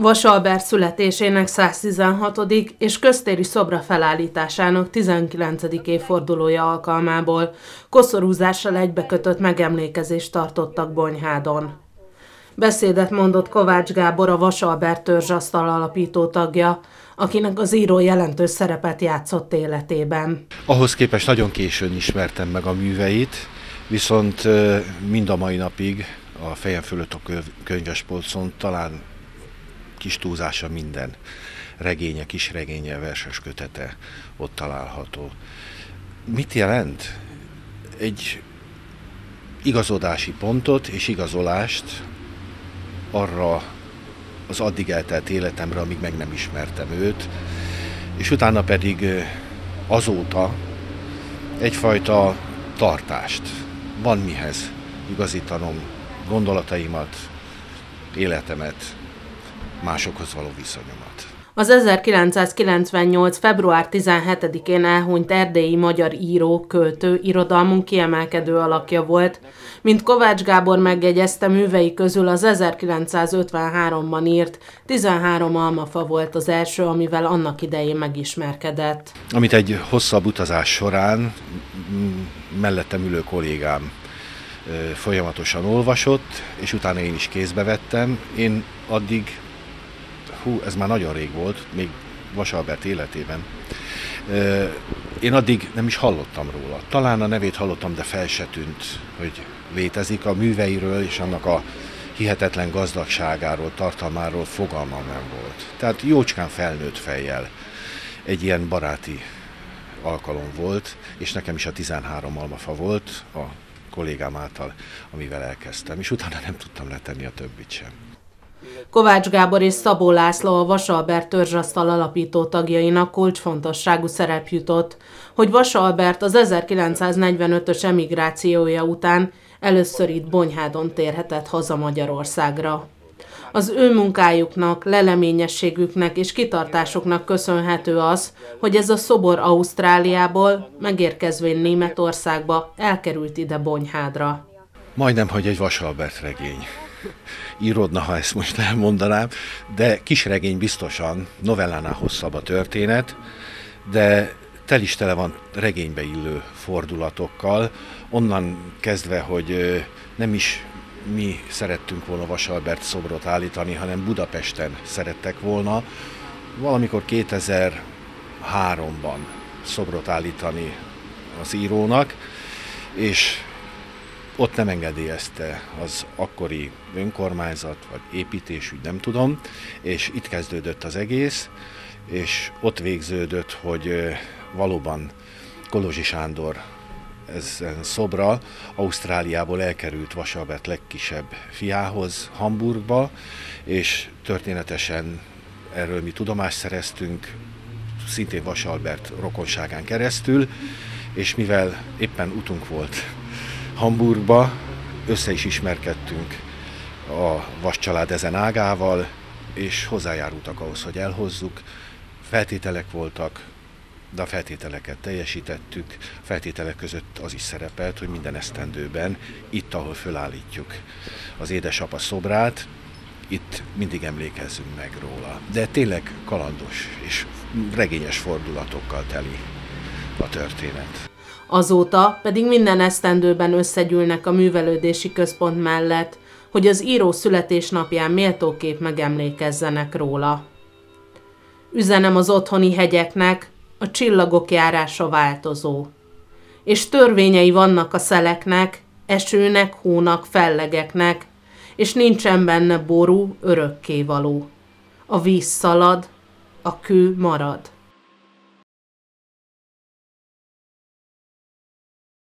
Vasalbert születésének 116. és köztéri szobra felállításának 19. évfordulója alkalmából koszorúzással egybekötött megemlékezést tartottak Bonyhádon. Beszédet mondott Kovács Gábor, a Vasalbert törzsasztal alapító tagja, akinek az író jelentős szerepet játszott életében. Ahhoz képest nagyon későn ismertem meg a műveit, viszont mind a mai napig a fejem fölött a könyvespolcon talán kis túlzása minden regénye, kis regénye, verses kötete ott található. Mit jelent? Egy igazodási pontot és igazolást arra az addig eltelt életemre, amíg meg nem ismertem őt, és utána pedig azóta egyfajta tartást. Van mihez igazítanom gondolataimat, életemet, másokhoz való viszonyomat. Az 1998. február 17-én elhunyt erdélyi magyar író, költő, irodalmunk kiemelkedő alakja volt. Mint Kovács Gábor megjegyezte, művei közül az 1953-ban írt 13 almafa volt az első, amivel annak idején megismerkedett. Amit egy hosszabb utazás során mellettem ülő kollégám folyamatosan olvasott, és utána én is kézbe vettem. Én addig hú, ez már nagyon rég volt, még Vasalbert életében. Én addig nem is hallottam róla. Talán a nevét hallottam, de fel se tűnt, hogy létezik. A műveiről és annak a hihetetlen gazdagságáról, tartalmáról fogalmam nem volt. Tehát jócskán felnőtt fejjel egy ilyen baráti alkalom volt, és nekem is a 13 almafa volt a kollégám által, amivel elkezdtem, és utána nem tudtam letenni a többit sem. Kovács Gábor és Szabó László a Vasalbert törzsasztal alapító tagjainak kulcsfontosságú szerep jutott, hogy Vasalbert az 1945-ös emigrációja után először itt Bonyhádon térhetett haza Magyarországra. Az ő munkájuknak, leleményességüknek és kitartásuknak köszönhető az, hogy ez a szobor Ausztráliából, megérkezvén Németországba, elkerült ide Bonyhádra. Majdnem, hogy egy Vasalbert regény íródna, ha ezt most elmondanám, de kisregény biztosan, novellánál hosszabb a történet, de tel is tele van regénybe illő fordulatokkal, onnan kezdve, hogy nem is mi szerettünk volna Vasalbert szobrot állítani, hanem Budapesten szerettek volna. Valamikor 2003-ban szobrot állítani az írónak, és ott nem engedélyezte az akkori önkormányzat, vagy építésügy, nem tudom, és itt kezdődött az egész, és ott végződött, hogy valóban Kolozsi Sándor ez szobra Ausztráliából elkerült Vasalbert legkisebb fiához, Hamburgba, és történetesen erről mi tudomást szereztünk, szintén Vasalbert rokonságán keresztül, és mivel éppen utunk volt Hamburgba, össze is ismerkedtünk a Vas család ezen ágával, és hozzájárultak ahhoz, hogy elhozzuk. Feltételek voltak, de a feltételeket teljesítettük. A feltételek között az is szerepelt, hogy minden esztendőben, itt, ahol fölállítjuk az édesapa szobrát, itt mindig emlékezzünk meg róla. De tényleg kalandos és regényes fordulatokkal teli a történet. Azóta pedig minden esztendőben összegyűlnek a művelődési központ mellett, hogy az író születésnapján méltóképp megemlékezzenek róla. Üzenem az otthoni hegyeknek, a csillagok járása változó. És törvényei vannak a szeleknek, esőnek, hónak, fellegeknek, és nincsen benne ború, örökkévaló. A víz szalad, a kő marad.